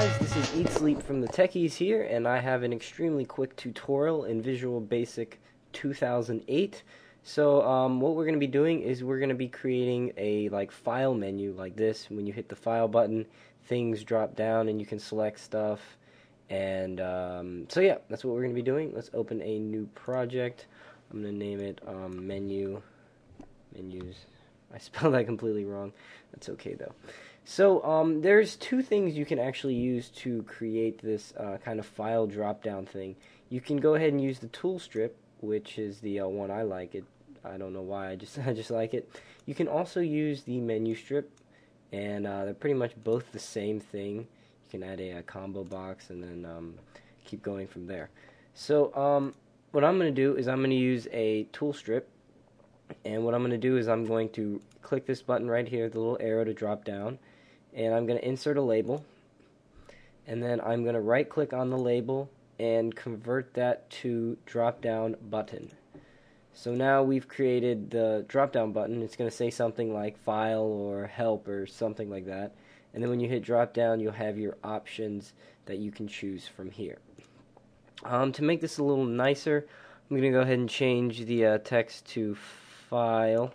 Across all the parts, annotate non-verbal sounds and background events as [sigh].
guys, this is Eat Sleep from the Techies here, and I have an extremely quick tutorial in Visual Basic 2008. So um, what we're going to be doing is we're going to be creating a like file menu like this. When you hit the file button, things drop down and you can select stuff. And um, so yeah, that's what we're going to be doing. Let's open a new project. I'm going to name it um, menu menus. I spelled that completely wrong. That's okay though. So um, there's two things you can actually use to create this uh, kind of file drop down thing. You can go ahead and use the tool strip, which is the uh, one I like. It I don't know why I just [laughs] I just like it. You can also use the menu strip, and uh, they're pretty much both the same thing. You can add a, a combo box and then um, keep going from there. So um, what I'm going to do is I'm going to use a tool strip and what I'm going to do is I'm going to click this button right here, the little arrow to drop down, and I'm going to insert a label. And then I'm going to right click on the label and convert that to drop down button. So now we've created the drop down button. It's going to say something like file or help or something like that. And then when you hit drop down, you'll have your options that you can choose from here. Um, to make this a little nicer, I'm going to go ahead and change the uh, text to file.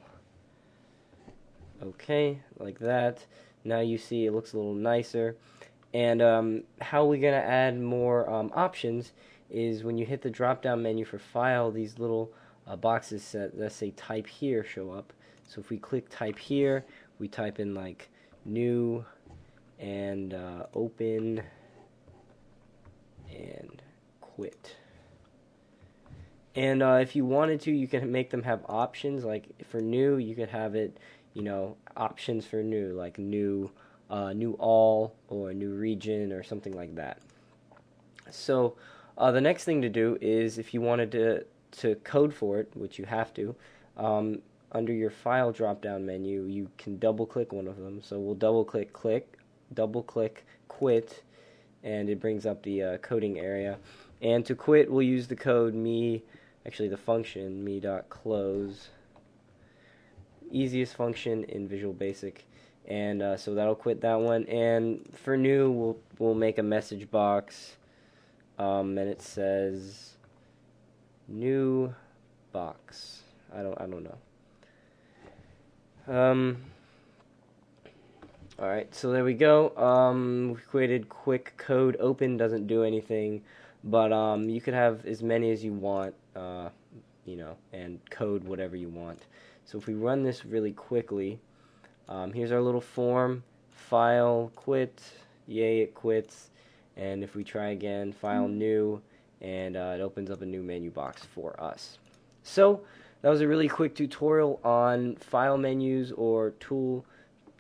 Okay, like that. Now you see it looks a little nicer. And um, how we're going to add more um, options is when you hit the drop down menu for file, these little uh, boxes that, say type here show up. So if we click type here, we type in like new and uh, open and quit. And uh, if you wanted to, you can make them have options. Like for new, you could have it, you know, options for new, like new, uh, new all or new region or something like that. So uh, the next thing to do is if you wanted to to code for it, which you have to, um, under your file drop down menu, you can double click one of them. So we'll double click click, double click quit, and it brings up the uh, coding area. And to quit, we'll use the code me actually the function me.close easiest function in Visual Basic. And uh, so that'll quit that one. And for new we'll we'll make a message box um, and it says new box. I don't I don't know. Um alright so there we go. Um, we created quick code. Open doesn't do anything but um, you could have as many as you want, uh, you know, and code whatever you want. So if we run this really quickly, um, here's our little form, file, quit, yay, it quits. And if we try again, file mm-hmm. new, and uh, it opens up a new menu box for us. So that was a really quick tutorial on file menus or tool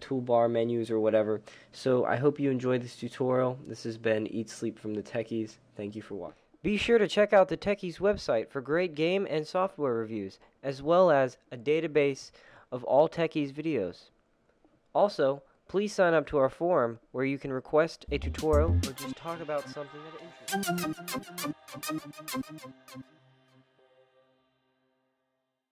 toolbar menus or whatever. So I hope you enjoyed this tutorial. This has been Eat Sleep from the Techies. Thank you for watching. Be sure to check out the Techies website for great game and software reviews, as well as a database of all Techies videos. Also, please sign up to our forum where you can request a tutorial or just talk about something that interests you.